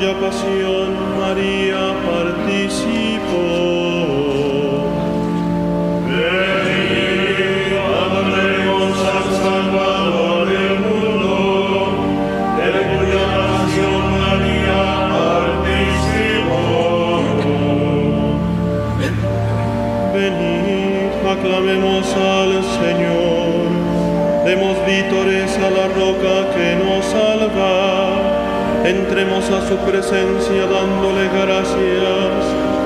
cuya pasión María participó. Venid, adoremos al Salvador del mundo, de cuya pasión María participó. Venid, aclamemos al Señor, demos vítores a la roca que nos entremos a su presencia dándole gracias,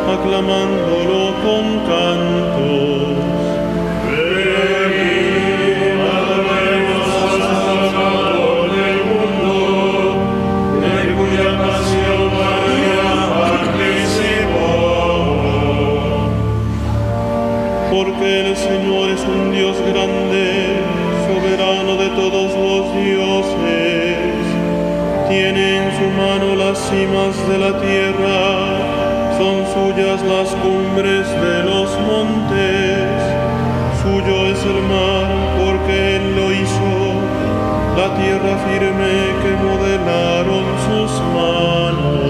aclamándolo con cantos. Porque el Señor es un Dios grande, cimas de la tierra, son suyas las cumbres de los montes. Suyo es el mar, porque Él lo hizo, la tierra firme que modelaron sus manos.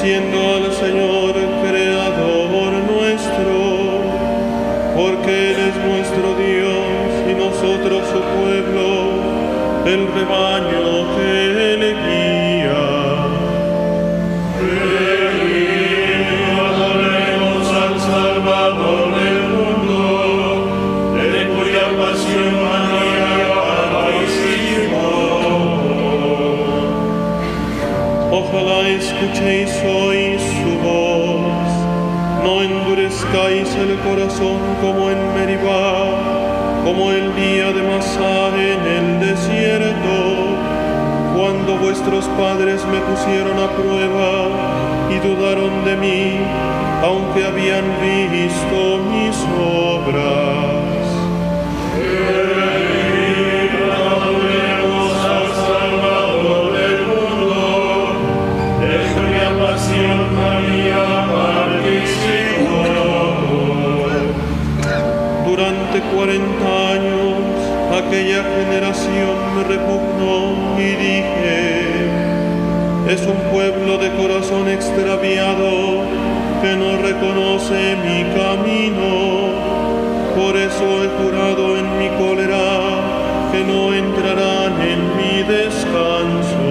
Bendiciendo al Señor, Creador nuestro, porque Él es nuestro Dios y nosotros su pueblo, el rebaño que escuchéis hoy su voz, no endurezcáis el corazón como en Meribá, como el día de Masá en el desierto, cuando vuestros padres me pusieron a prueba y dudaron de mí, aunque habían visto mis obras. Cuarenta años aquella generación me repugnó y dije, es un pueblo de corazón extraviado que no reconoce mi camino. Por eso he jurado en mi cólera que no entrarán en mi descanso.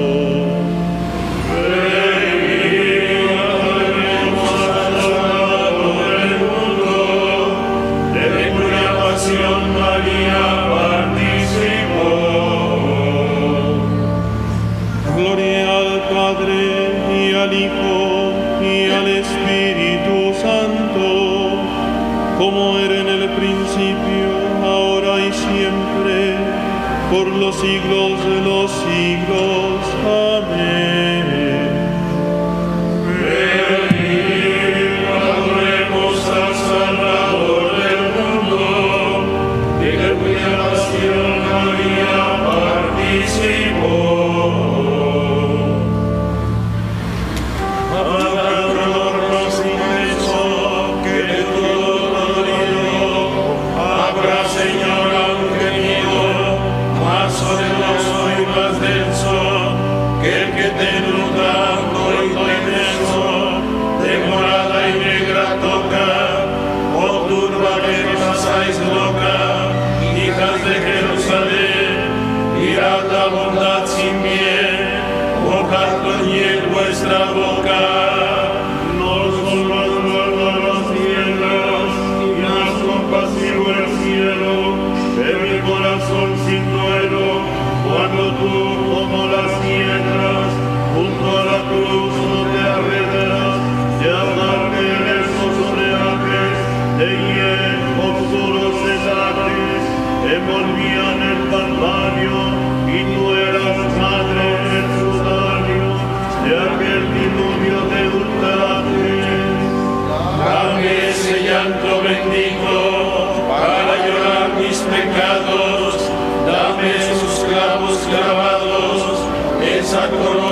Lord.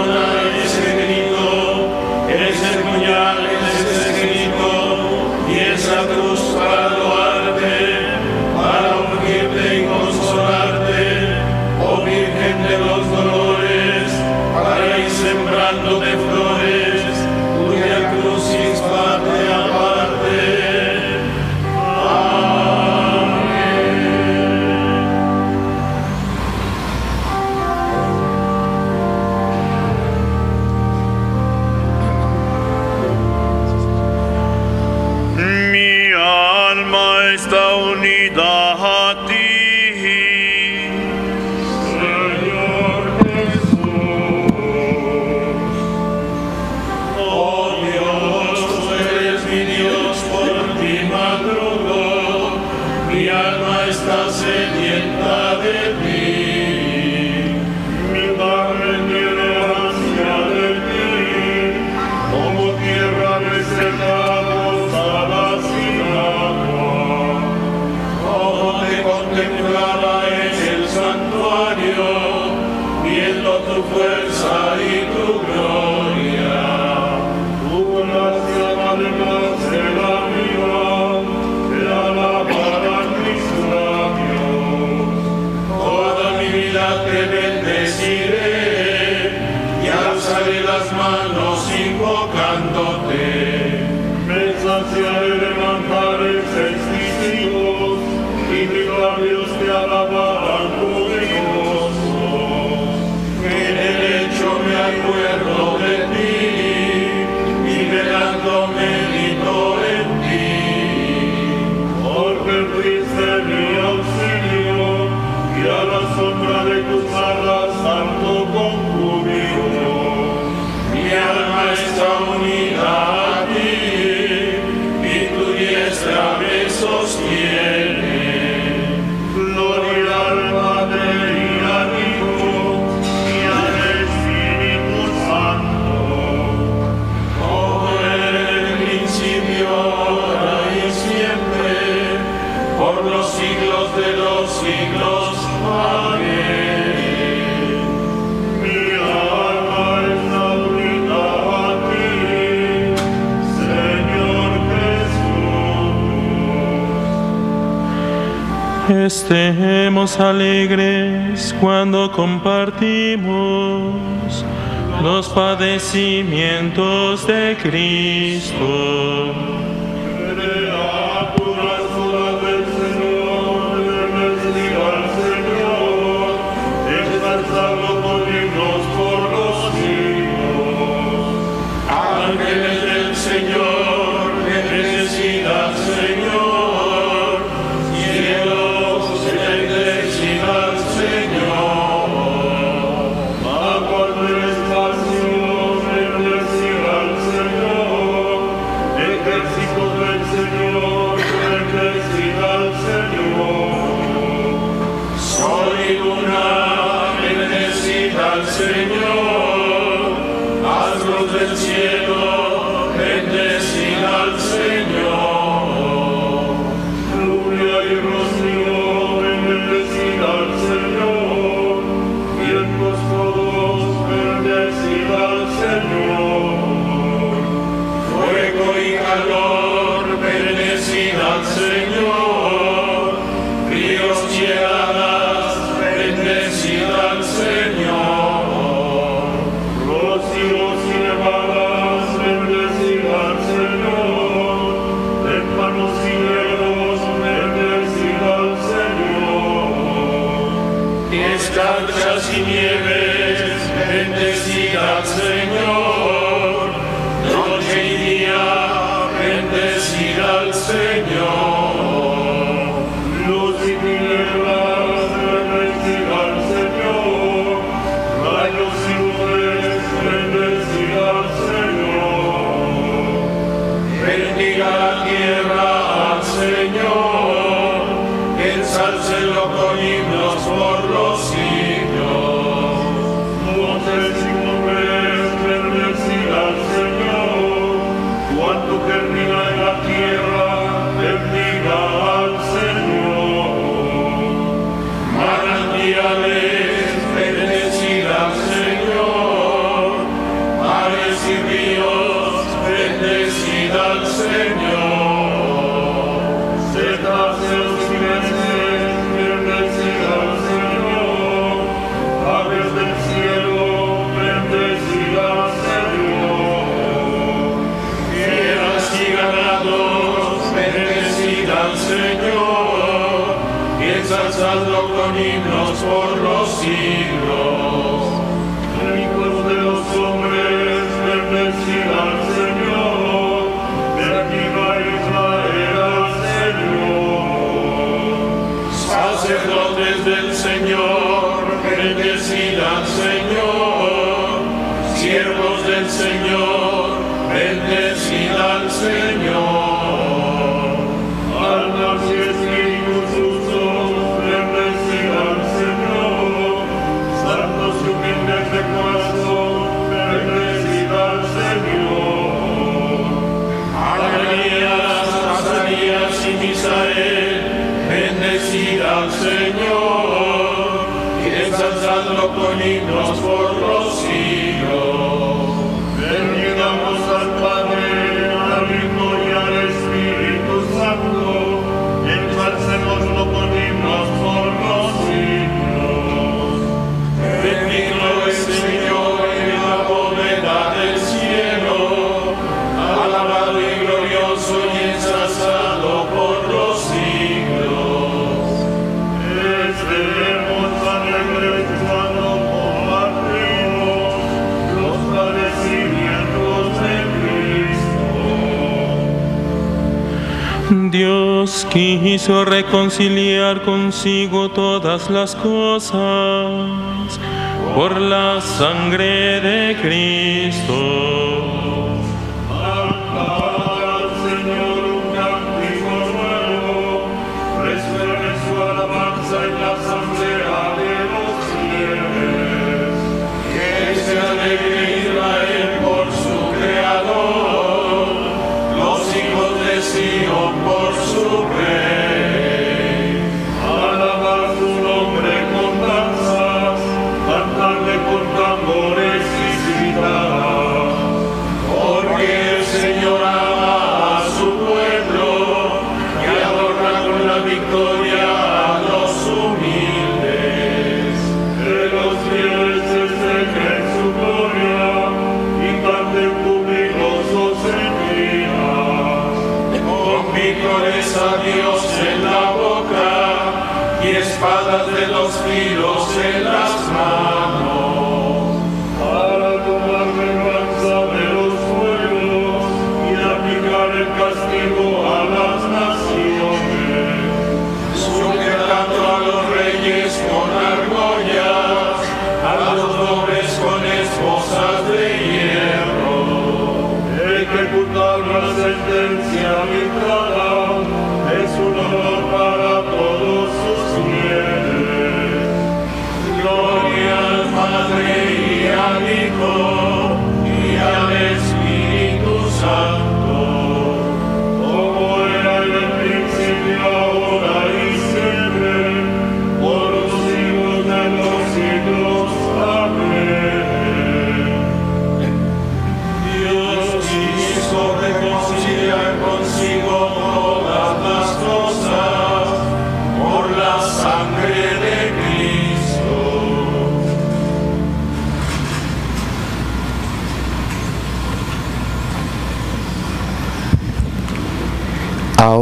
Estemos alegres cuando compartimos los padecimientos de Cristo Reconciliar consigo todas las cosas por la sangre de Cristo. Al Señor un cántico nuevo, reserve su alabanza en la sangre de los fieles. Que. espadas de los filos en las manos.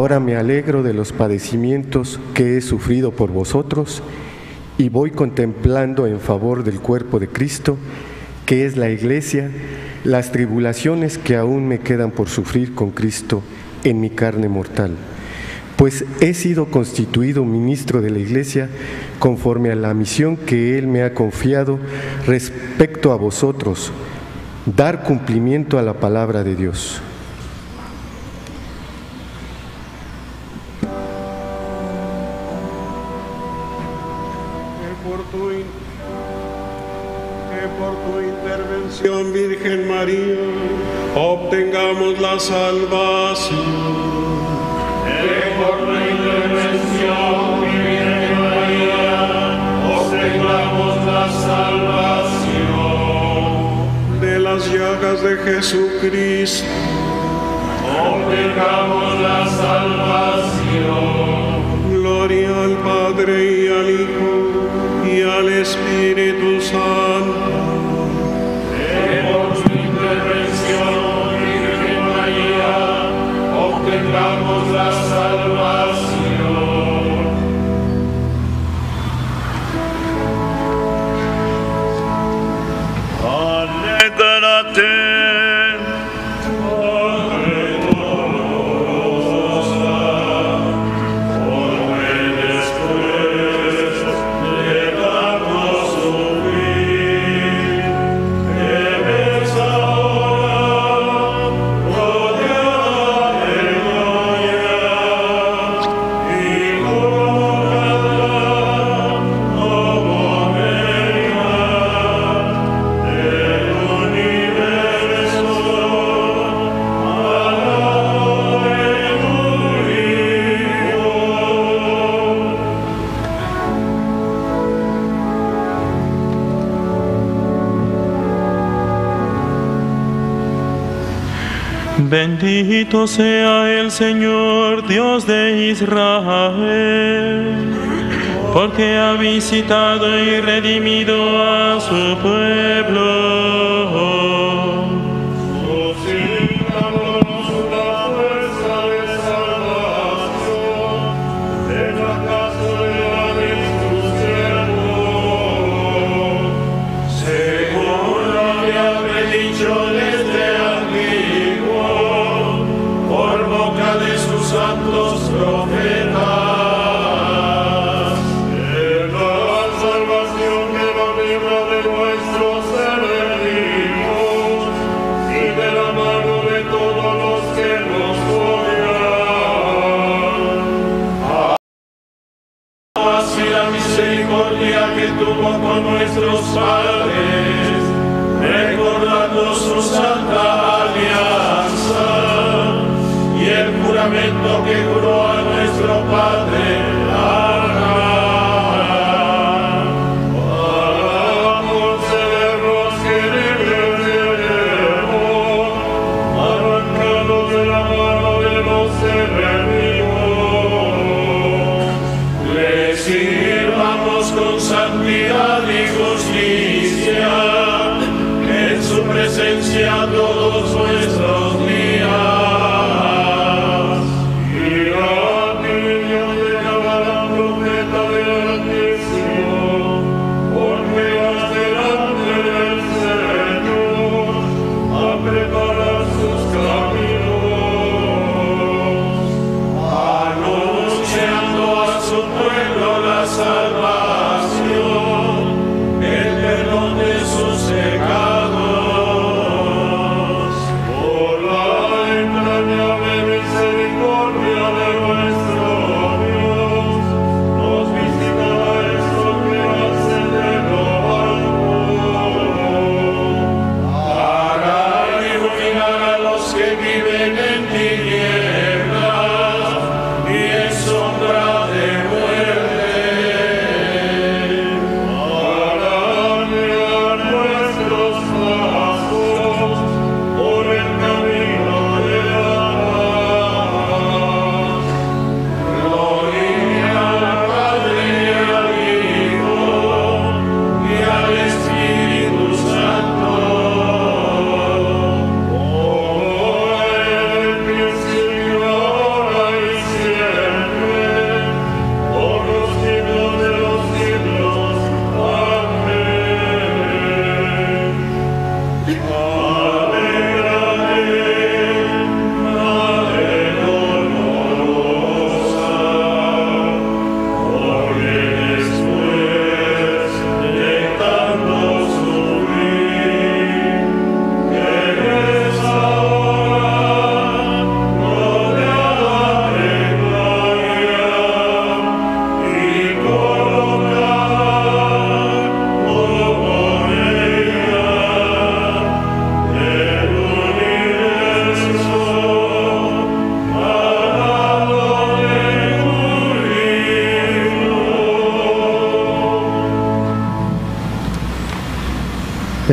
Ahora me alegro de los padecimientos que he sufrido por vosotros y voy contemplando en favor del cuerpo de Cristo, que es la iglesia, las tribulaciones que aún me quedan por sufrir con Cristo en mi carne mortal. Pues he sido constituido ministro de la iglesia conforme a la misión que Él me ha confiado respecto a vosotros, dar cumplimiento a la palabra de Dios. salvación. Que por la intervención divina de María, obtengamos la salvación. De las llagas de Jesucristo, obtengamos la salvación. Gloria al Padre y al Hijo y al Espíritu Santo Bendito sea el Señor, Dios de Israel, porque ha visitado y redimido a su pueblo.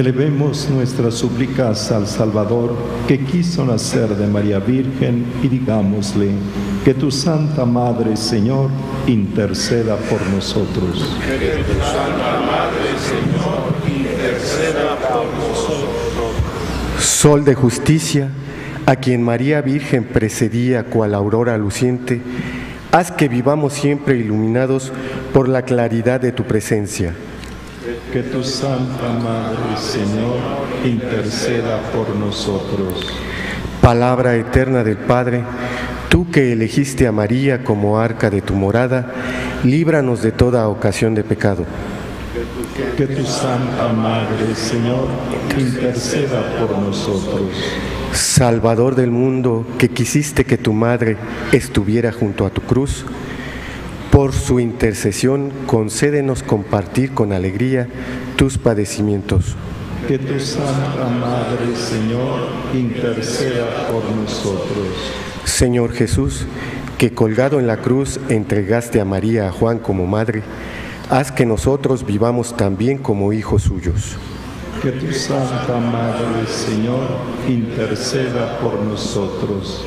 Elevemos nuestras súplicas al Salvador que quiso nacer de María Virgen y digámosle que tu Santa Madre, Señor, interceda por nosotros. Sol de justicia, a quien María Virgen precedía cual aurora luciente, haz que vivamos siempre iluminados por la claridad de tu presencia. Que tu Santa Madre, Señor, interceda por nosotros. Palabra eterna del Padre, tú que elegiste a María como arca de tu morada, líbranos de toda ocasión de pecado. Que tu Santa Madre, Señor, interceda por nosotros. Salvador del mundo, que quisiste que tu madre estuviera junto a tu cruz, por su intercesión concédenos compartir con alegría tus padecimientos. Que tu Santa Madre, Señor, interceda por nosotros. Señor Jesús, que colgado en la cruz entregaste a María a Juan como madre, haz que nosotros vivamos también como hijos suyos. que tu Santa Madre, Señor, interceda por nosotros.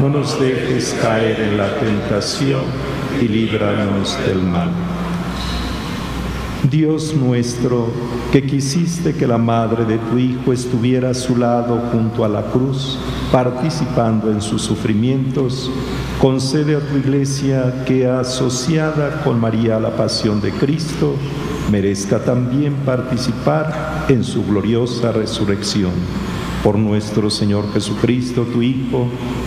No nos dejes caer en la tentación y líbranos del mal. Dios nuestro, que quisiste que la madre de tu Hijo estuviera a su lado junto a la cruz, participando en sus sufrimientos, concede a tu iglesia que asociada con María la pasión de Cristo, merezca también participar en su gloriosa resurrección por nuestro Señor Jesucristo, tu Hijo,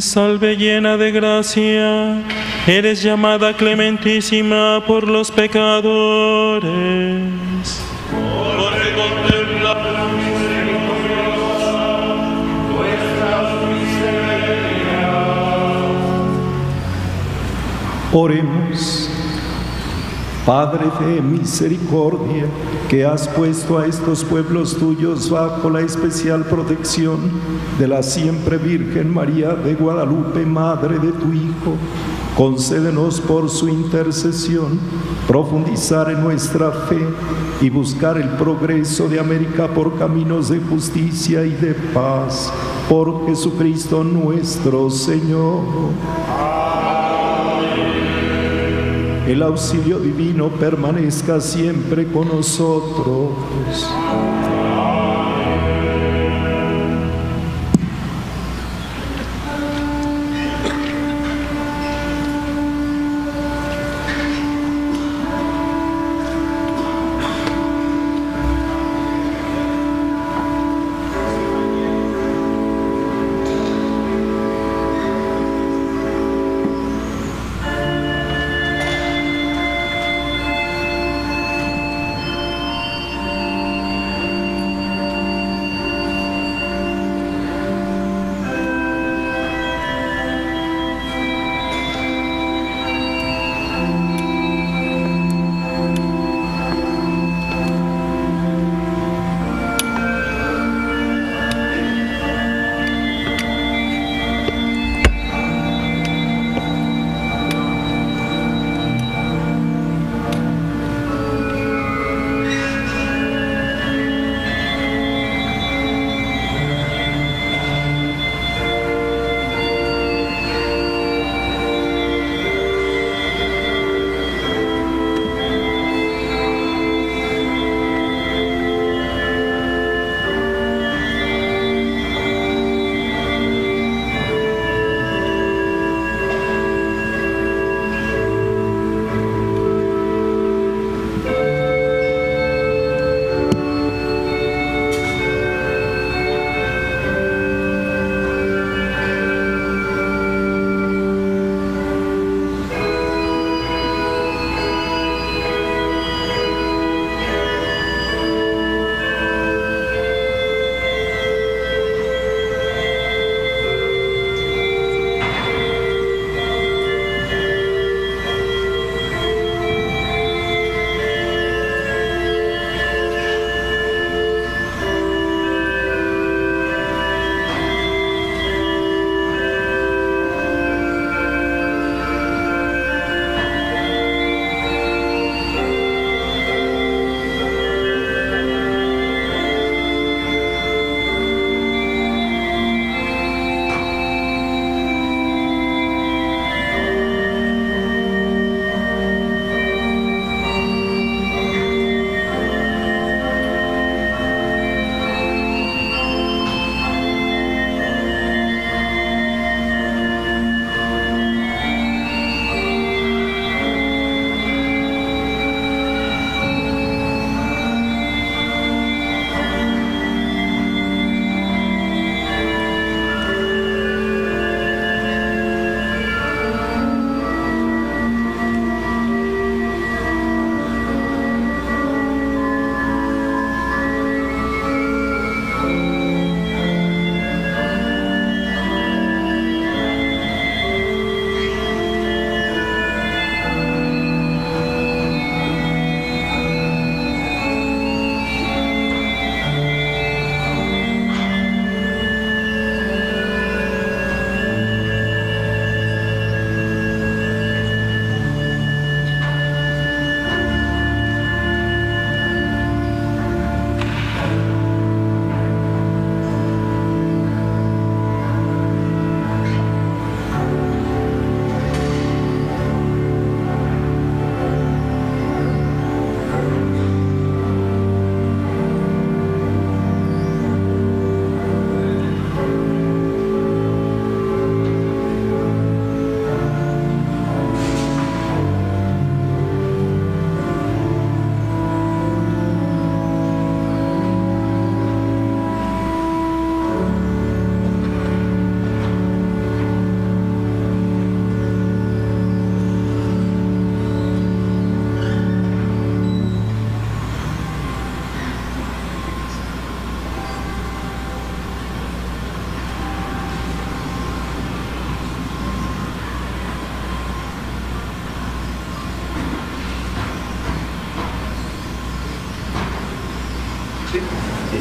Salve llena de gracia, eres llamada clementísima por los pecadores. Porque contempla Oremos. Padre de misericordia, que has puesto a estos pueblos tuyos bajo la especial protección de la siempre Virgen María de Guadalupe, Madre de tu Hijo, concédenos por su intercesión profundizar en nuestra fe y buscar el progreso de América por caminos de justicia y de paz. Por Jesucristo nuestro Señor. El auxilio divino permanezca siempre con nosotros.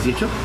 18.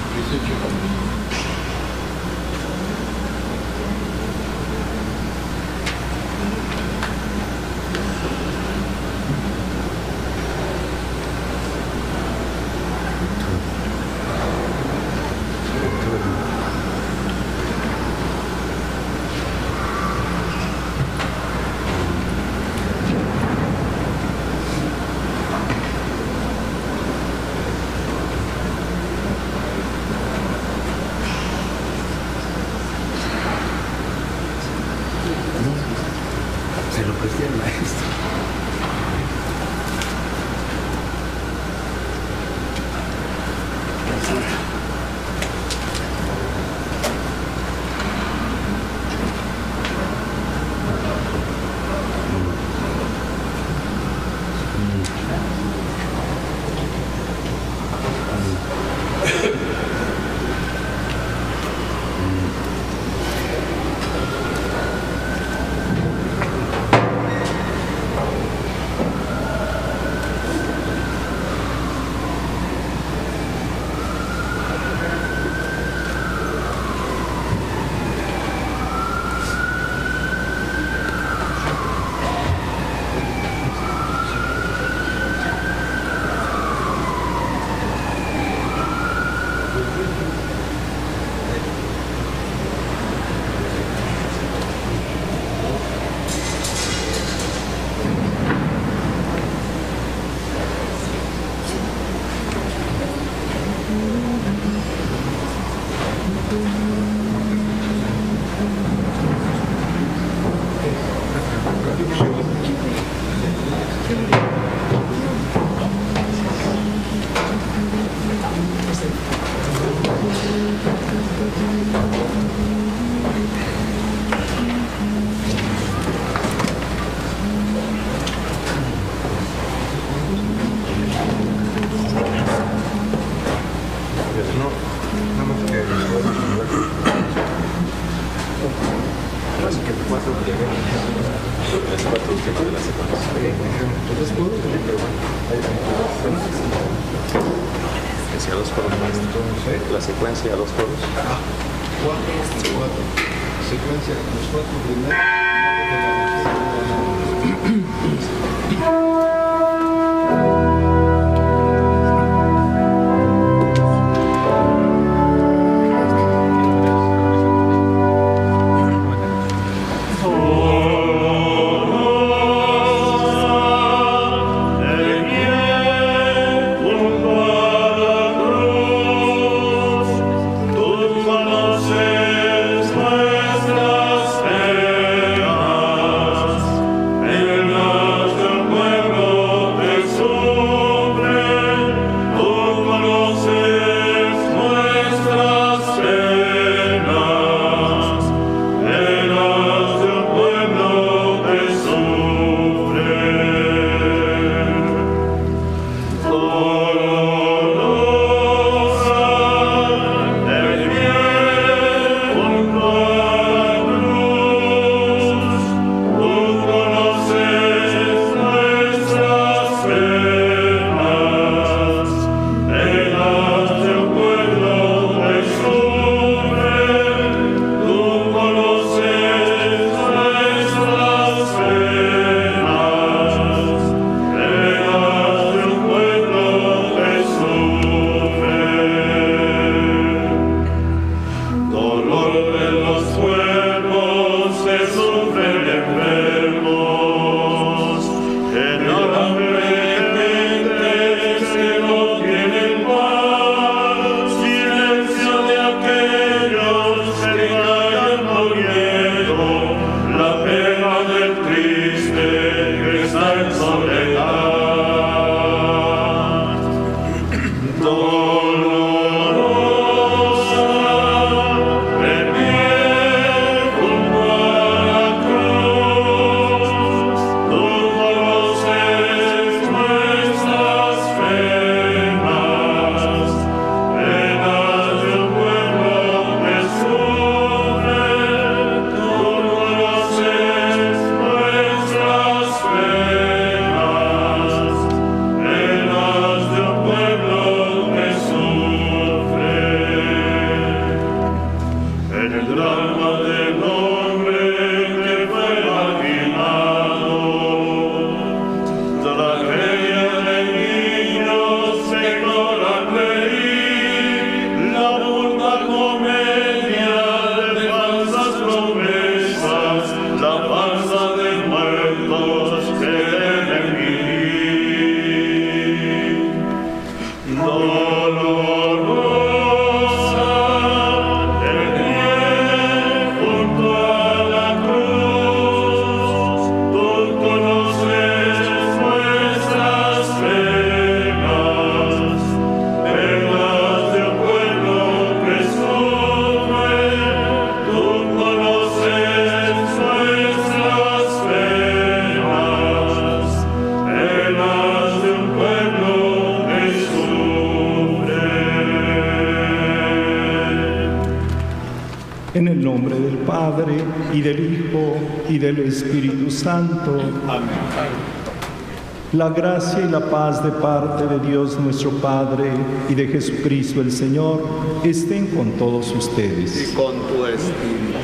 La gracia y la paz de parte de Dios nuestro Padre y de Jesucristo el Señor estén con todos ustedes. con tu espíritu.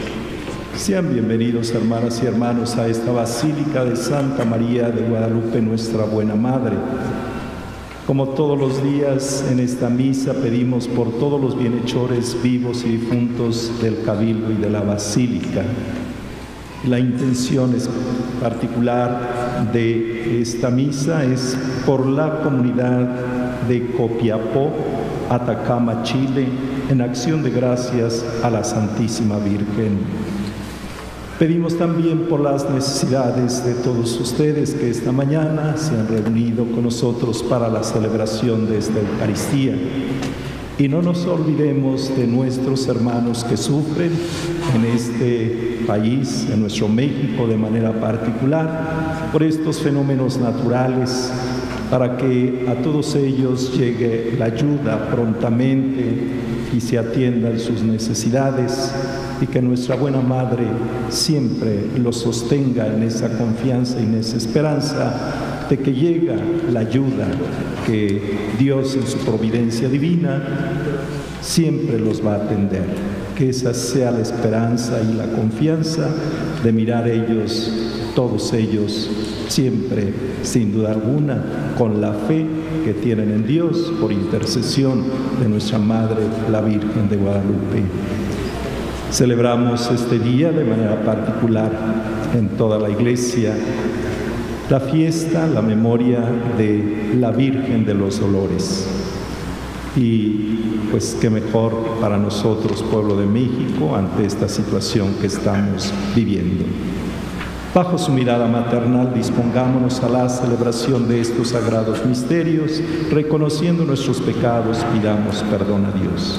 Sean bienvenidos hermanas y hermanos a esta Basílica de Santa María de Guadalupe, nuestra buena Madre. Como todos los días en esta misa pedimos por todos los bienhechores vivos y difuntos del Cabildo y de la Basílica. La intención es particular de esta misa es por la comunidad de Copiapó, Atacama, Chile, en acción de gracias a la Santísima Virgen. Pedimos también por las necesidades de todos ustedes que esta mañana se han reunido con nosotros para la celebración de esta Eucaristía. Y no nos olvidemos de nuestros hermanos que sufren en este país, en nuestro México de manera particular, por estos fenómenos naturales, para que a todos ellos llegue la ayuda prontamente y se atiendan sus necesidades y que nuestra buena Madre siempre los sostenga en esa confianza y en esa esperanza de que llega la ayuda que Dios en su providencia divina siempre los va a atender. Que esa sea la esperanza y la confianza de mirar ellos, todos ellos, siempre, sin duda alguna, con la fe que tienen en Dios por intercesión de nuestra Madre, la Virgen de Guadalupe. Celebramos este día de manera particular en toda la iglesia la fiesta, la memoria de la Virgen de los Dolores. Y pues qué mejor para nosotros, pueblo de México, ante esta situación que estamos viviendo. Bajo su mirada maternal dispongámonos a la celebración de estos sagrados misterios, reconociendo nuestros pecados, pidamos perdón a Dios.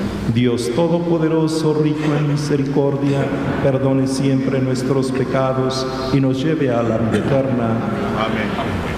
Dios Todopoderoso, rico en misericordia, perdone siempre nuestros pecados y nos lleve a la vida eterna. Señor,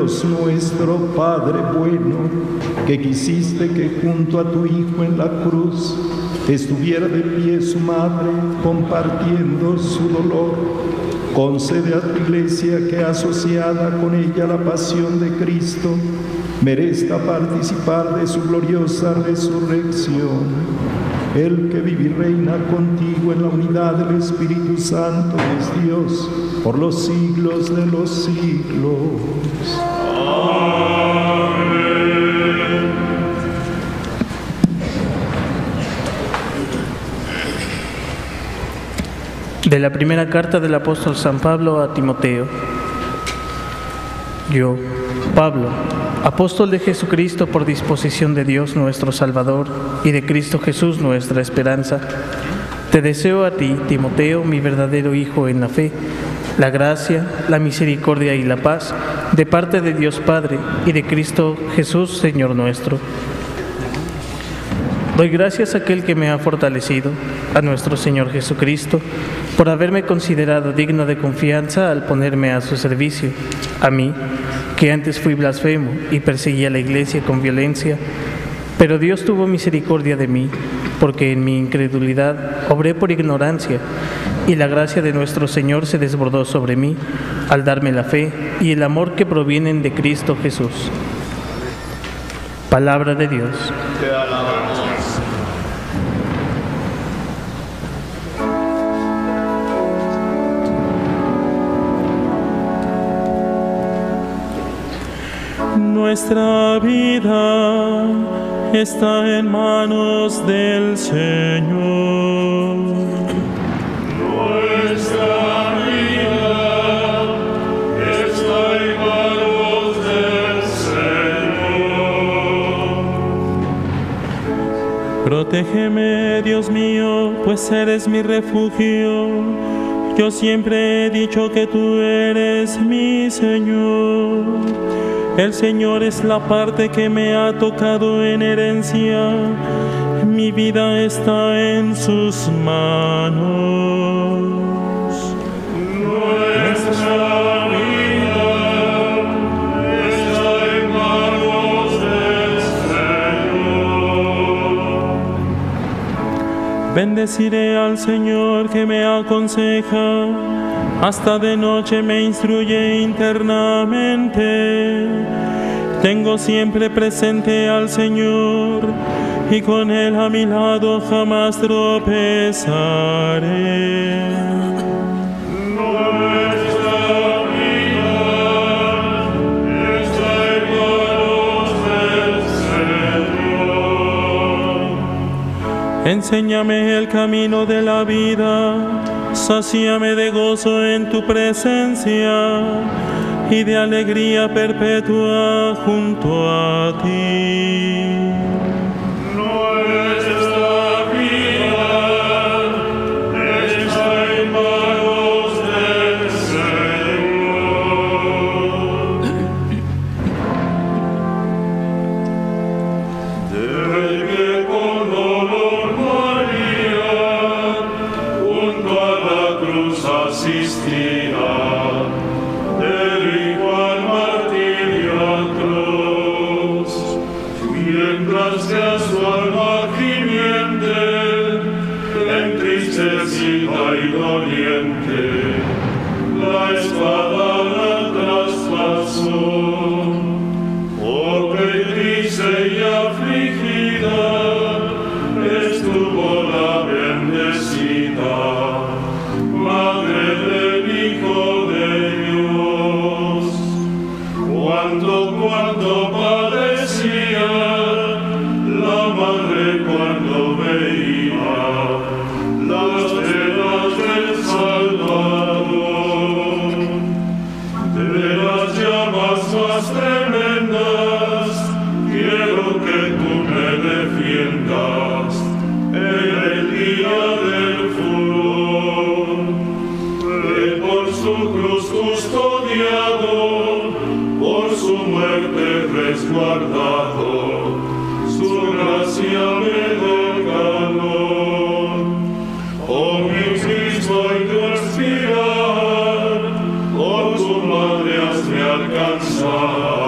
Dios nuestro Padre bueno, que quisiste que junto a tu Hijo en la cruz estuviera de pie su madre compartiendo su dolor, concede a tu iglesia que asociada con ella la pasión de Cristo, merezca participar de su gloriosa resurrección. El que vive y reina contigo en la unidad del Espíritu Santo es Dios por los siglos de los siglos. De la primera carta del apóstol San Pablo a Timoteo. Yo, Pablo, apóstol de Jesucristo por disposición de Dios nuestro Salvador y de Cristo Jesús nuestra esperanza, te deseo a ti, Timoteo, mi verdadero Hijo en la fe, la gracia, la misericordia y la paz de parte de Dios Padre y de Cristo Jesús, Señor nuestro. Doy gracias a aquel que me ha fortalecido, a nuestro Señor Jesucristo, por haberme considerado digno de confianza al ponerme a su servicio, a mí, que antes fui blasfemo y perseguía la iglesia con violencia, pero Dios tuvo misericordia de mí, porque en mi incredulidad obré por ignorancia, y la gracia de nuestro Señor se desbordó sobre mí al darme la fe y el amor que provienen de Cristo Jesús. Palabra de Dios. Te alabamos. Nuestra vida está en manos del Señor. Nuestra vida está en manos del Señor. Protégeme, Dios mío, pues eres mi refugio. Yo siempre he dicho que tú eres mi Señor. El Señor es la parte que me ha tocado en herencia. Mi vida está en sus manos. Nuestra vida está en manos del Señor. Bendeciré al Señor que me aconseja, hasta de noche me instruye internamente. Tengo siempre presente al Señor y con Él a mi lado jamás tropezaré. Enséñame el camino de la vida, sacíame de gozo en tu presencia y de alegría perpetua junto a ti. Alcanzar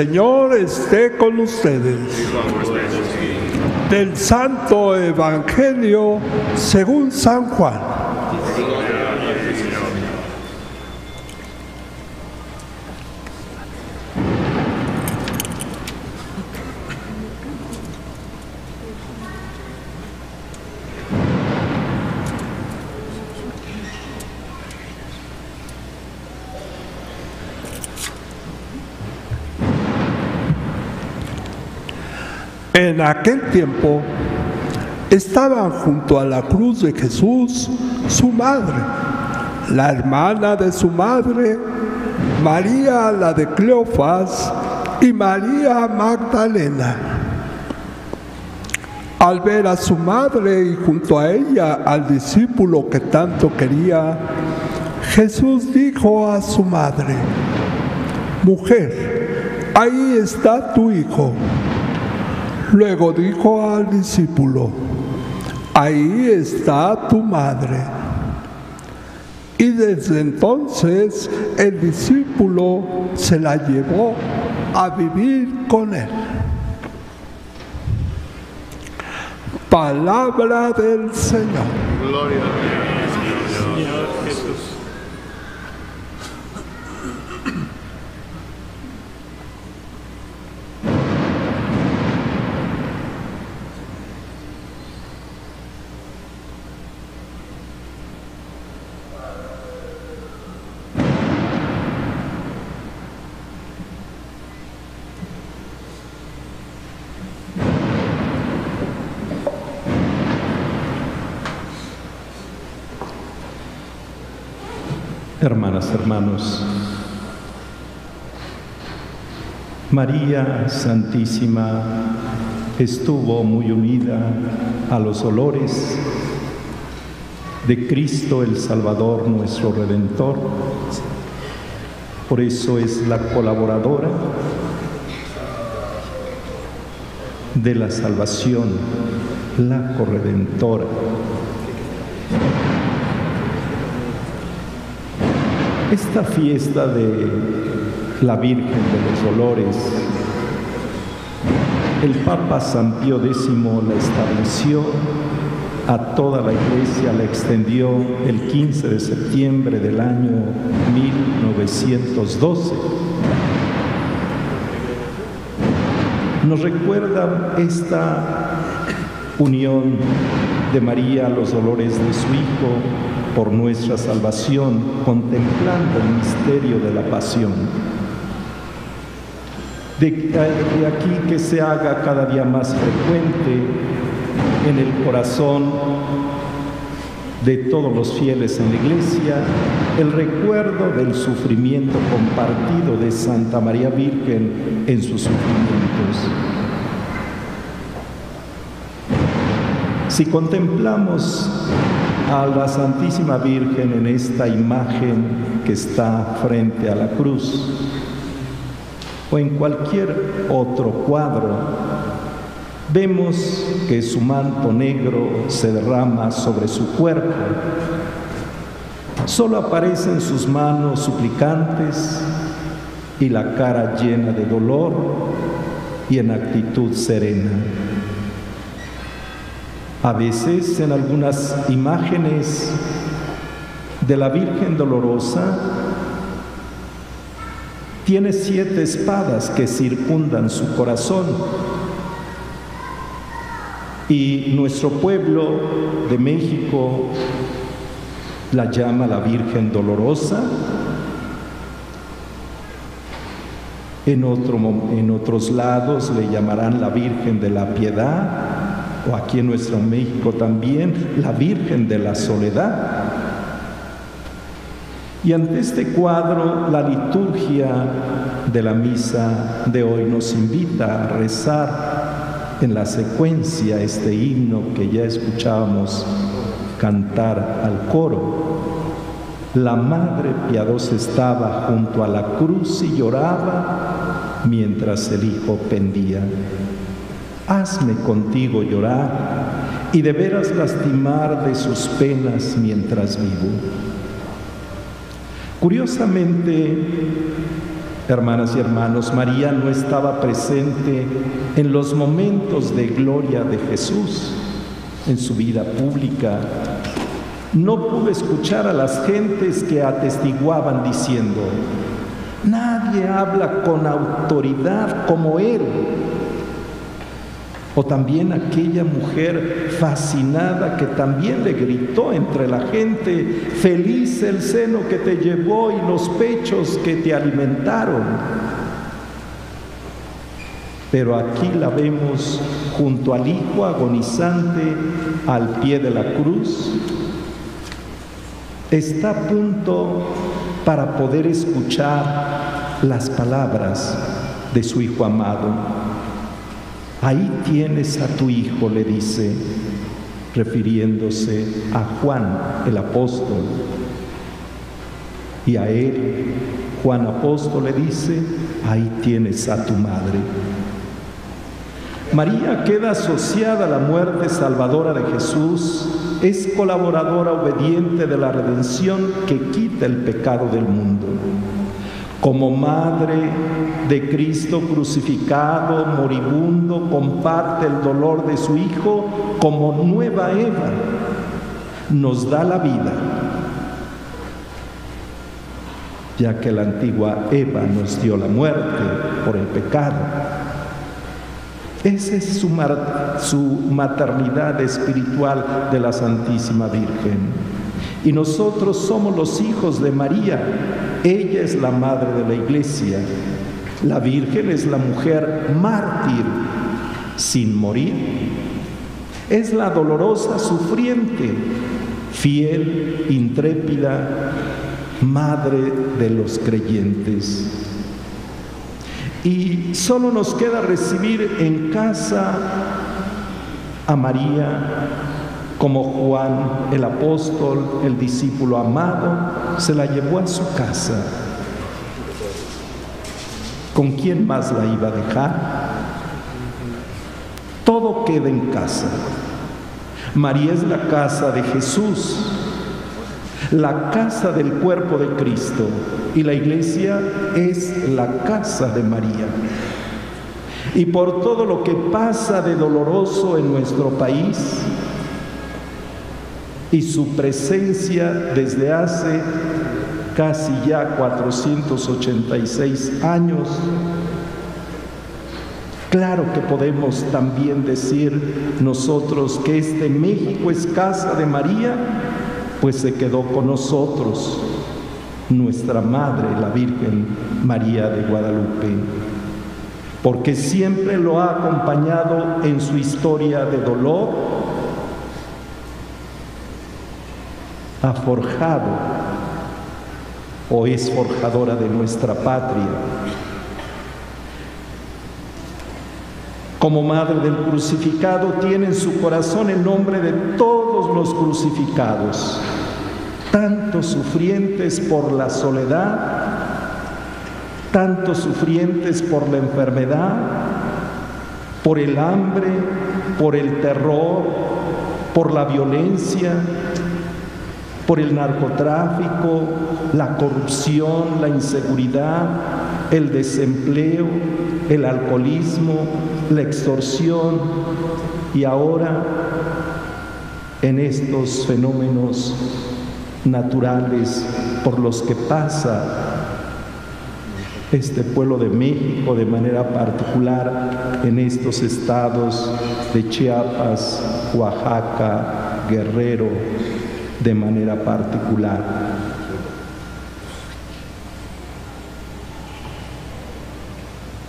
Señor esté con ustedes. Del Santo Evangelio según San Juan. En aquel tiempo estaban junto a la cruz de Jesús su madre, la hermana de su madre, María la de Cleofas y María Magdalena. Al ver a su madre y junto a ella al discípulo que tanto quería, Jesús dijo a su madre, Mujer, ahí está tu hijo. Luego dijo al discípulo, ahí está tu madre. Y desde entonces el discípulo se la llevó a vivir con él. Palabra del Señor. Gloria a Señor Jesús. Hermanos, María Santísima estuvo muy unida a los olores de Cristo el Salvador, nuestro Redentor. Por eso es la colaboradora de la salvación, la corredentora. Esta fiesta de la Virgen de los Dolores el Papa San Pío X la estableció, a toda la iglesia la extendió el 15 de septiembre del año 1912. Nos recuerda esta unión de María a los dolores de su Hijo por nuestra salvación, contemplando el misterio de la pasión. De, aquí que se haga cada día más frecuente en el corazón de todos los fieles en la iglesia el recuerdo del sufrimiento compartido de Santa María Virgen en sus sufrimientos. Si contemplamos a la Santísima Virgen en esta imagen que está frente a la cruz, o en cualquier otro cuadro, vemos que su manto negro se derrama sobre su cuerpo. Solo aparecen sus manos suplicantes y la cara llena de dolor y en actitud serena. A veces en algunas imágenes de la Virgen Dolorosa tiene siete espadas que circundan su corazón. Y nuestro pueblo de México la llama la Virgen Dolorosa. En, en otros lados le llamarán la Virgen de la Piedad, o aquí en nuestro México también, la Virgen de la Soledad. Y ante este cuadro, la liturgia de la misa de hoy nos invita a rezar en la secuencia este himno que ya escuchábamos cantar al coro. La madre piadosa estaba junto a la cruz y lloraba mientras el hijo pendía. Hazme contigo llorar y de veras lastimar de sus penas mientras vivo. Curiosamente, hermanas y hermanos, María no estaba presente en los momentos de gloria de Jesús en su vida pública. No pudo escuchar a las gentes que atestiguaban diciendo, nadie habla con autoridad como Él. O también aquella mujer fascinada que también le gritó entre la gente, feliz el seno que te llevó y los pechos que te alimentaron. Pero aquí la vemos junto al Hijo agonizante al pie de la cruz. Está a punto para poder escuchar las palabras de su Hijo amado. Ahí tienes a tu hijo, le dice, refiriéndose a Juan el apóstol. Y a él, Juan apóstol le dice, ahí tienes a tu madre. María queda asociada a la muerte salvadora de Jesús, es colaboradora obediente de la redención que quita el pecado del mundo. Como madre de Cristo crucificado, moribundo, comparte el dolor de su Hijo como nueva Eva. Nos da la vida, ya que la antigua Eva nos dio la muerte por el pecado. Esa es su, maternidad espiritual de la Santísima Virgen. Y nosotros somos los hijos de María. Ella es la madre de la iglesia. La Virgen es la mujer mártir sin morir. Es la dolorosa sufriente, fiel, intrépida, madre de los creyentes. Y solo nos queda recibir en casa a María como Juan el apóstol, el discípulo amado, se la llevó a su casa. ¿Con quién más la iba a dejar? Todo queda en casa. María es la casa de Jesús, la casa del cuerpo de Cristo y la iglesia es la casa de María. y por todo lo que pasa de doloroso en nuestro país y su presencia desde hace casi ya 486 años. Claro que podemos también decir nosotros que este México es casa de María, pues se quedó con nosotros nuestra Madre, la Virgen María de Guadalupe, porque siempre lo ha acompañado en su historia de dolor, ha forjado o es forjadora de nuestra patria. Como madre del crucificado tiene en su corazón el nombre de todos los crucificados, tantos sufrientes por la soledad, tantos sufrientes por la enfermedad, por el hambre, por el terror, por la violencia, por el narcotráfico, la corrupción, la inseguridad, el desempleo, el alcoholismo, la extorsión. Y ahora en estos fenómenos naturales por los que pasa este pueblo de México de manera particular en estos estados de Chiapas, Oaxaca, Guerrero, de manera particular.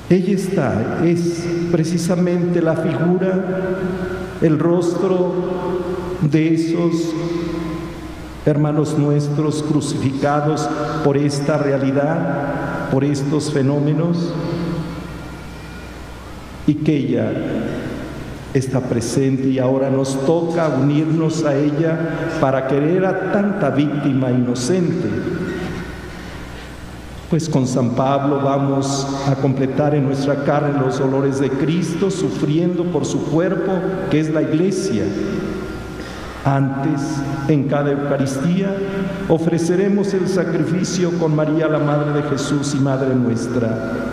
Ella está, es precisamente la figura, el rostro de esos hermanos nuestros crucificados por esta realidad, por estos fenómenos, y que ella está presente y ahora nos toca unirnos a ella para querer a tanta víctima inocente. Pues con San Pablo vamos a completar en nuestra carne los dolores de Cristo, sufriendo por su cuerpo, que es la iglesia. Antes, en cada Eucaristía, ofreceremos el sacrificio con María, la Madre de Jesús y Madre nuestra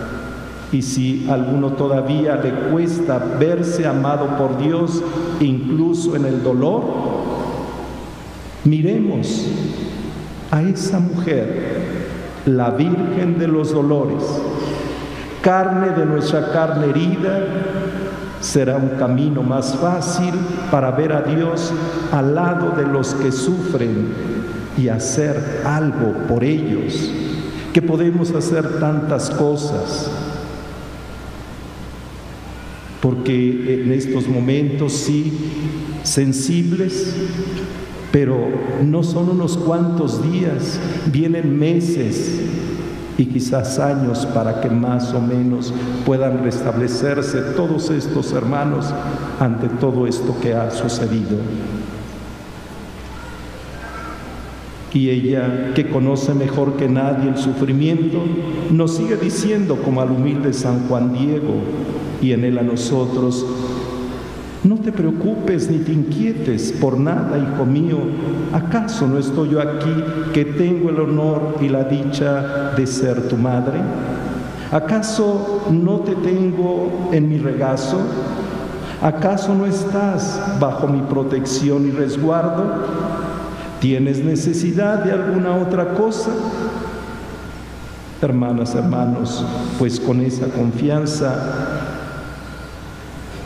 y si alguno todavía le cuesta verse amado por Dios, incluso en el dolor, miremos a esa mujer, la Virgen de los Dolores, carne de nuestra carne herida, será un camino más fácil para ver a Dios al lado de los que sufren y hacer algo por ellos, que podemos hacer tantas cosas porque en estos momentos sí, sensibles, pero no son unos cuantos días, vienen meses y quizás años para que más o menos puedan restablecerse todos estos hermanos ante todo esto que ha sucedido. Y ella, que conoce mejor que nadie el sufrimiento, nos sigue diciendo como al humilde San Juan Diego, y en Él a nosotros. No te preocupes ni te inquietes por nada, hijo mío. ¿Acaso no estoy yo aquí que tengo el honor y la dicha de ser tu madre? ¿Acaso no te tengo en mi regazo? ¿Acaso no estás bajo mi protección y resguardo? ¿Tienes necesidad de alguna otra cosa? Hermanas, hermanos, pues con esa confianza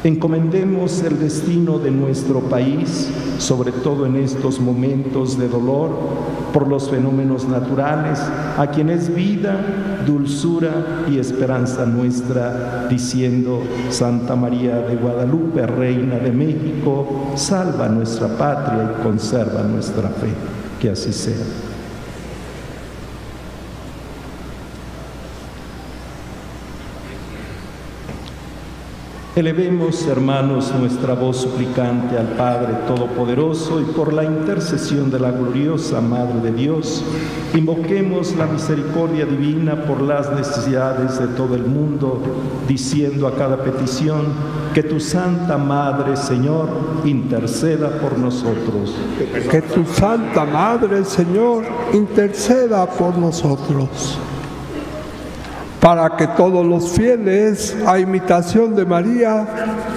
Encomendemos el destino de nuestro país, sobre todo en estos momentos de dolor por los fenómenos naturales, a quien es vida, dulzura y esperanza nuestra, diciendo, Santa María de Guadalupe, Reina de México, salva nuestra patria y conserva nuestra fe. Que así sea. Elevemos, hermanos, nuestra voz suplicante al Padre Todopoderoso y por la intercesión de la gloriosa Madre de Dios, invoquemos la misericordia divina por las necesidades de todo el mundo, diciendo a cada petición que tu Santa Madre, Señor, interceda por nosotros. Que tu Santa Madre, Señor, interceda por nosotros. Para que todos los fieles, a imitación de María,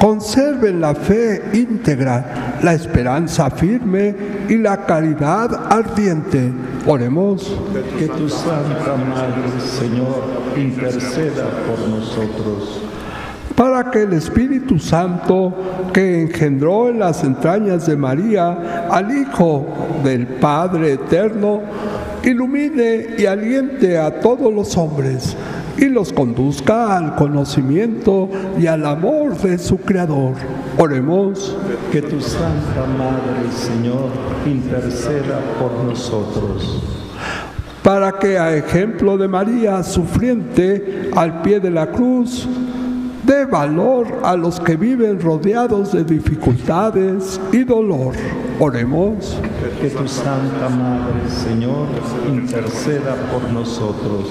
conserven la fe íntegra, la esperanza firme y la caridad ardiente. Oremos. Que tu Santa Madre, Señor, interceda por nosotros. Para que el Espíritu Santo, que engendró en las entrañas de María al Hijo del Padre Eterno, ilumine y aliente a todos los hombres y los conduzca al conocimiento y al amor de su Creador. Oremos. Que tu Santa Madre, Señor, interceda por nosotros. Para que a ejemplo de María sufriente al pie de la cruz, dé valor a los que viven rodeados de dificultades y dolor. Oremos. Que tu Santa Madre, Señor, interceda por nosotros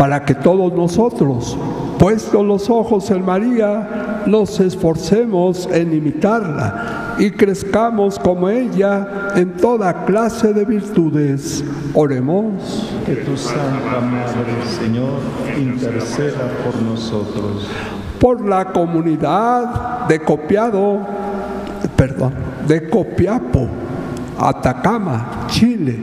para que todos nosotros, puestos los ojos en María, nos esforcemos en imitarla y crezcamos como ella en toda clase de virtudes. Oremos. Que tu Santa Madre, Señor, interceda por nosotros. Por la comunidad de Copiado, perdón, de Copiapo, Atacama, Chile.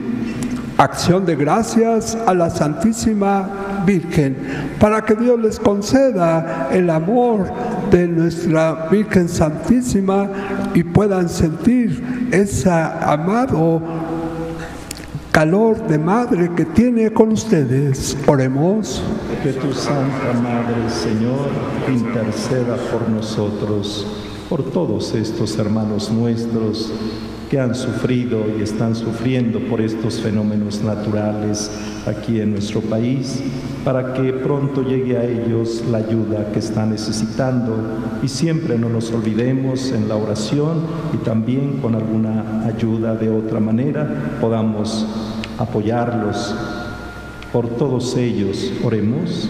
Acción de gracias a la Santísima Virgen, para que Dios les conceda el amor de nuestra Virgen Santísima y puedan sentir ese amado calor de madre que tiene con ustedes. Oremos. Que tu Santa Madre, Señor, interceda por nosotros, por todos estos hermanos nuestros que han sufrido y están sufriendo por estos fenómenos naturales aquí en nuestro país, para que pronto llegue a ellos la ayuda que están necesitando y siempre no nos olvidemos en la oración y también con alguna ayuda de otra manera podamos apoyarlos. Por todos ellos, oremos.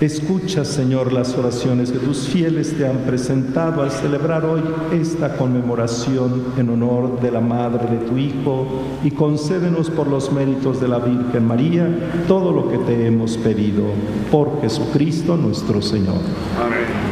Escucha, Señor, las oraciones que tus fieles te han presentado al celebrar hoy esta conmemoración en honor de la Madre de tu Hijo y concédenos por los méritos de la Virgen María todo lo que te hemos pedido. Por Jesucristo nuestro Señor. Amén.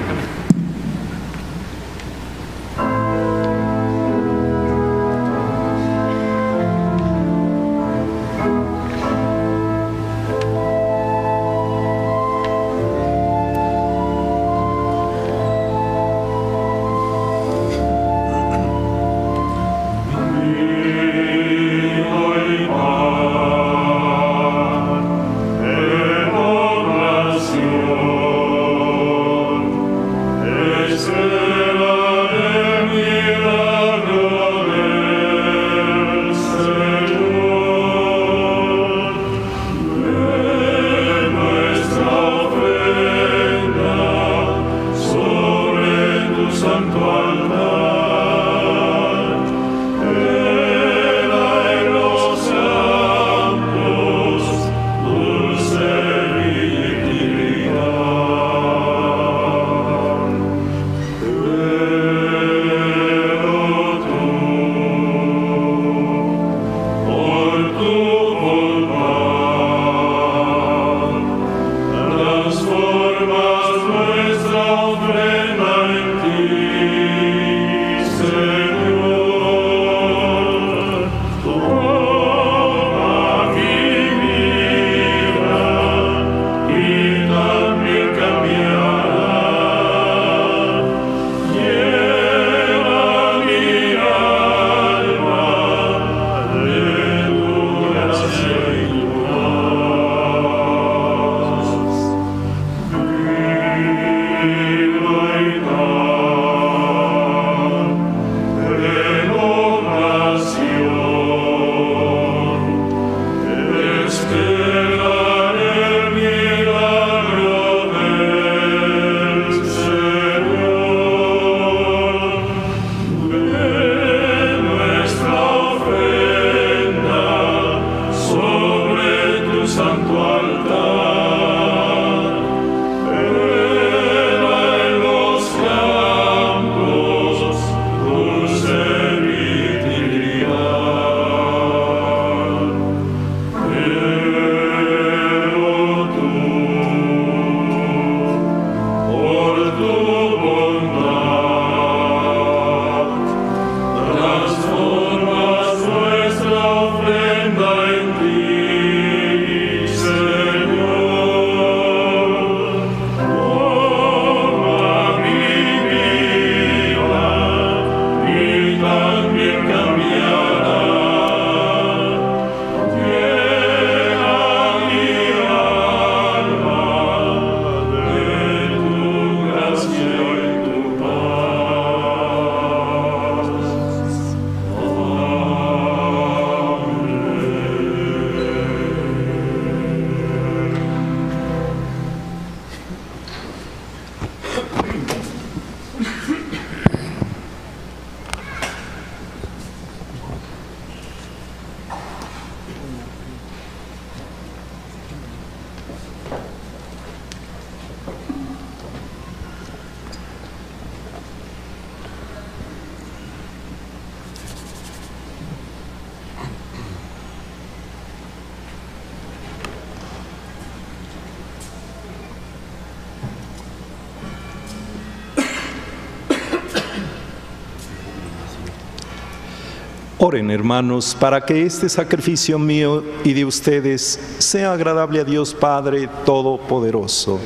Oren hermanos para que este sacrificio mío y de ustedes sea agradable a Dios Padre Todopoderoso.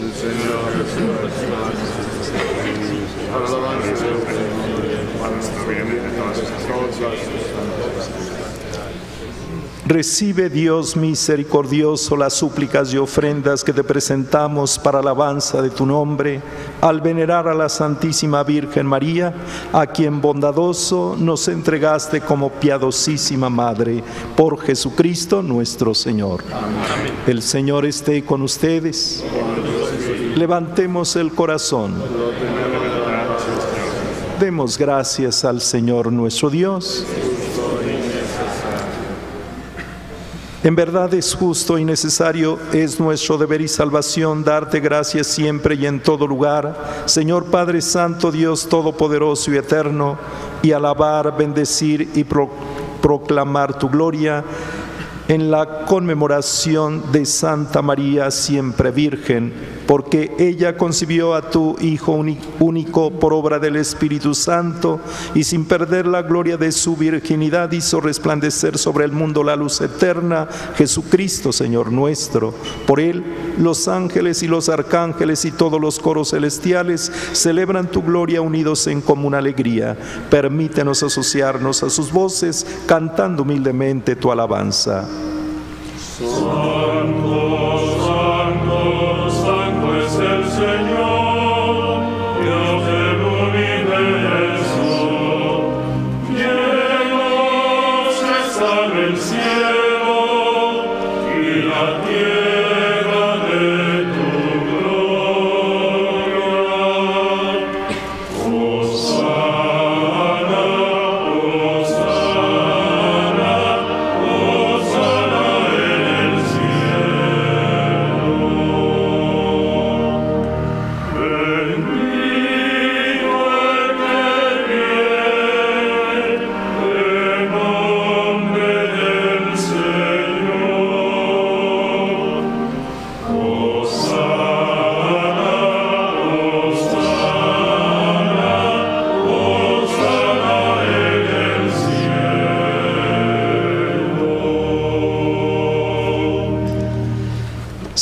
Recibe Dios misericordioso las súplicas y ofrendas que te presentamos para alabanza de tu nombre, al venerar a la Santísima Virgen María, a quien bondadoso nos entregaste como piadosísima Madre, por Jesucristo nuestro Señor. El Señor esté con ustedes. Levantemos el corazón. Demos gracias al Señor nuestro Dios. En verdad es justo y necesario, es nuestro deber y salvación darte gracias siempre y en todo lugar, Señor Padre Santo, Dios Todopoderoso y Eterno, y alabar, bendecir y proclamar tu gloria en la conmemoración de Santa María siempre Virgen porque ella concibió a tu Hijo único por obra del Espíritu Santo y sin perder la gloria de su virginidad hizo resplandecer sobre el mundo la luz eterna, Jesucristo Señor nuestro. Por él los ángeles y los arcángeles y todos los coros celestiales celebran tu gloria unidos en común alegría. Permítenos asociarnos a sus voces cantando humildemente tu alabanza.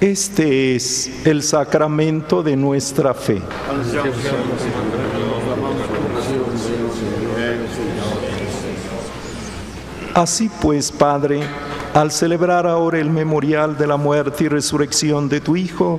Este es el sacramento de nuestra fe. Así pues, Padre, al celebrar ahora el memorial de la muerte y resurrección de tu Hijo,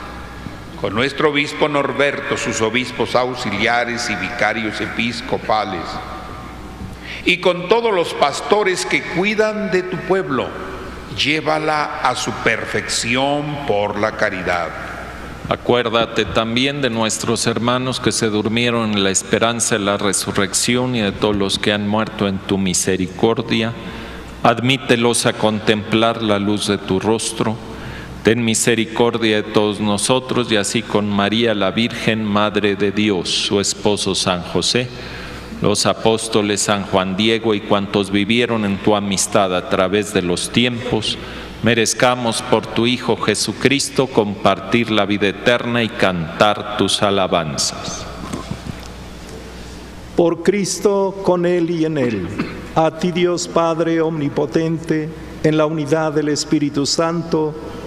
con nuestro obispo Norberto, sus obispos auxiliares y vicarios episcopales, y con todos los pastores que cuidan de tu pueblo, llévala a su perfección por la caridad. Acuérdate también de nuestros hermanos que se durmieron en la esperanza de la resurrección y de todos los que han muerto en tu misericordia. Admítelos a contemplar la luz de tu rostro Ten misericordia de todos nosotros y así con María la Virgen, Madre de Dios, su esposo San José, los apóstoles San Juan Diego y cuantos vivieron en tu amistad a través de los tiempos, merezcamos por tu Hijo Jesucristo compartir la vida eterna y cantar tus alabanzas. Por Cristo, con Él y en Él, a ti Dios Padre Omnipotente, en la unidad del Espíritu Santo,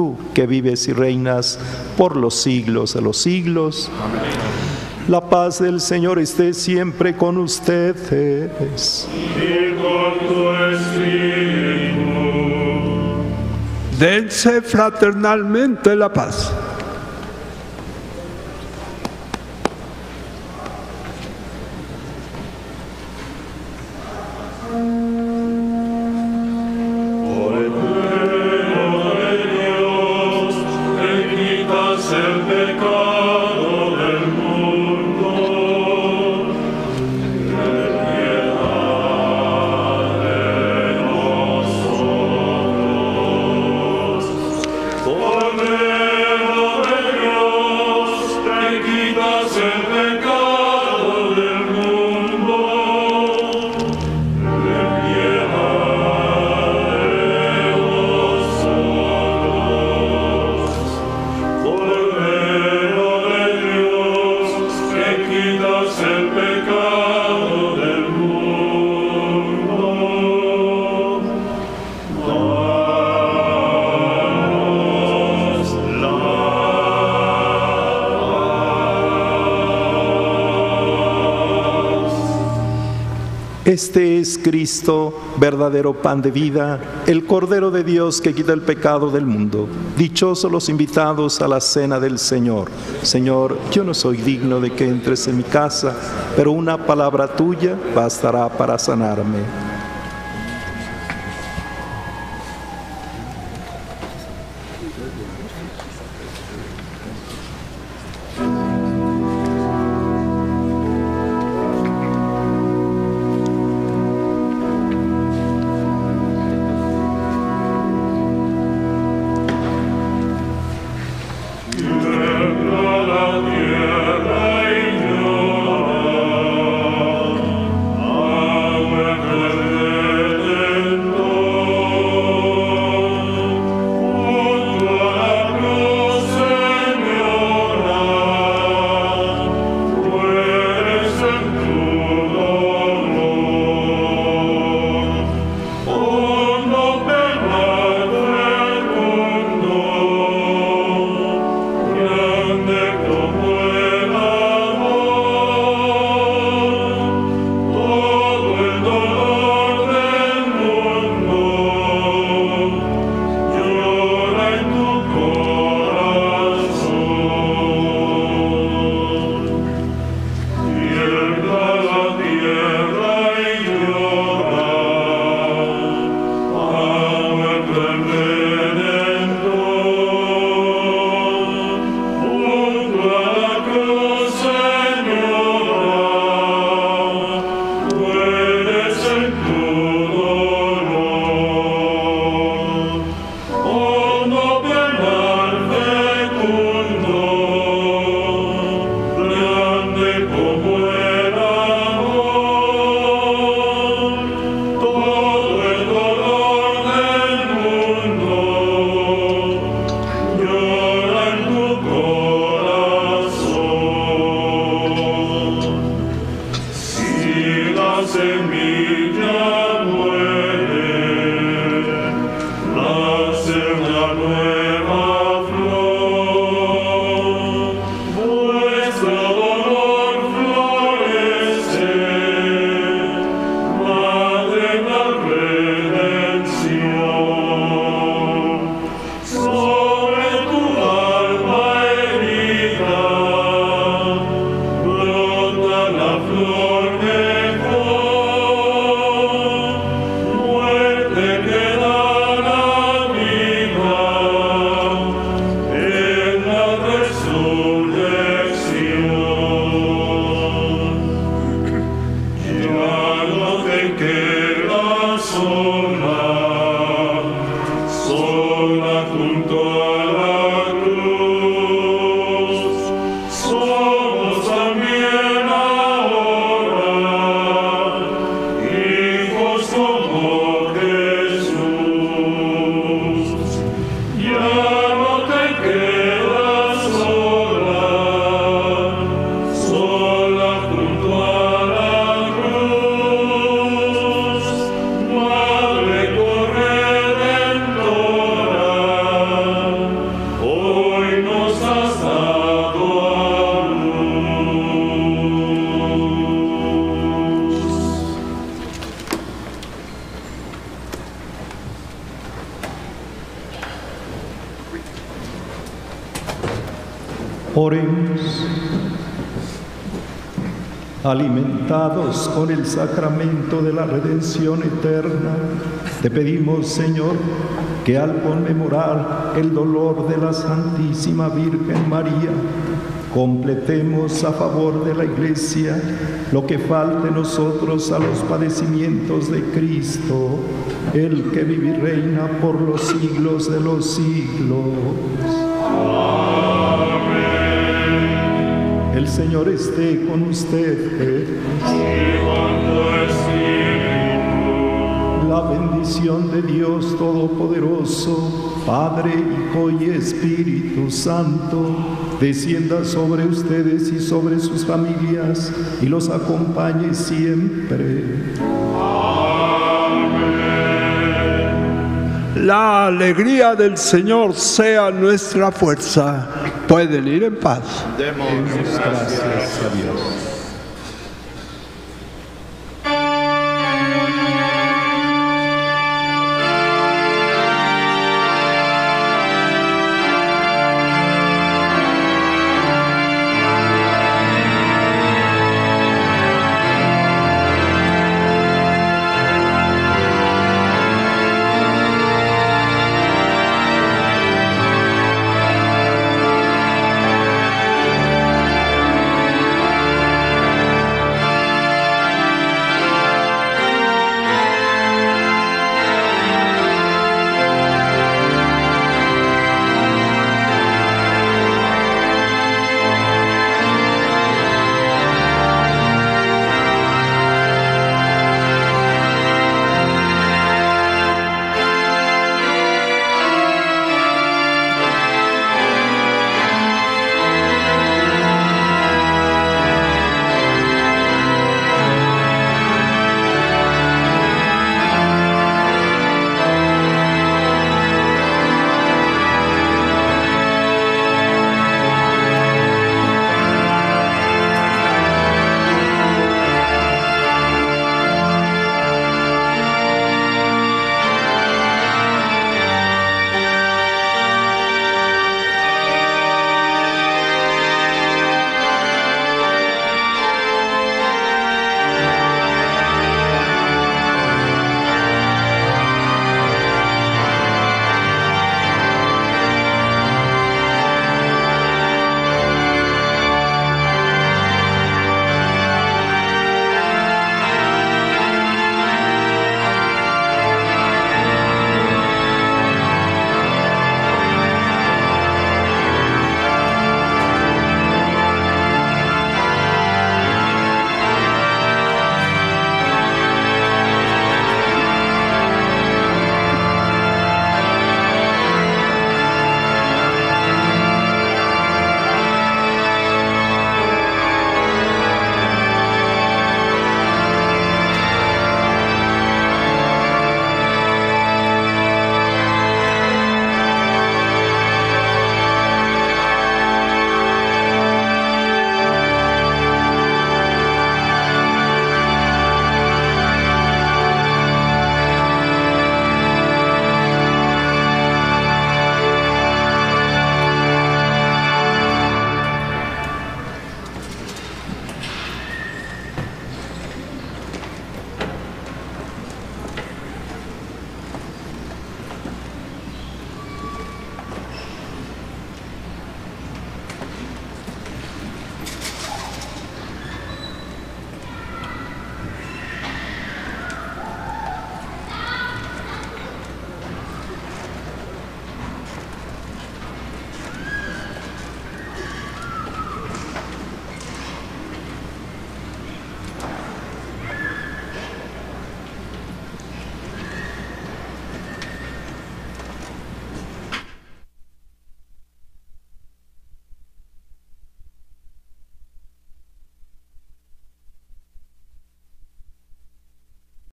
tú que vives y reinas por los siglos de los siglos. La paz del Señor esté siempre con ustedes. Dense fraternalmente la paz. Este es Cristo, verdadero pan de vida, el Cordero de Dios que quita el pecado del mundo. Dichosos los invitados a la cena del Señor. Señor, yo no soy digno de que entres en mi casa, pero una palabra tuya bastará para sanarme. El sacramento de la redención eterna, te pedimos, Señor, que al conmemorar el dolor de la Santísima Virgen María, completemos a favor de la Iglesia lo que falte nosotros a los padecimientos de Cristo, el que vive y reina por los siglos de los siglos. El Señor esté con ustedes. La bendición de Dios Todopoderoso, Padre, Hijo y Espíritu Santo, descienda sobre ustedes y sobre sus familias y los acompañe siempre. La alegría del Señor sea nuestra fuerza. Pueden ir en paz. Demos gracias a Dios.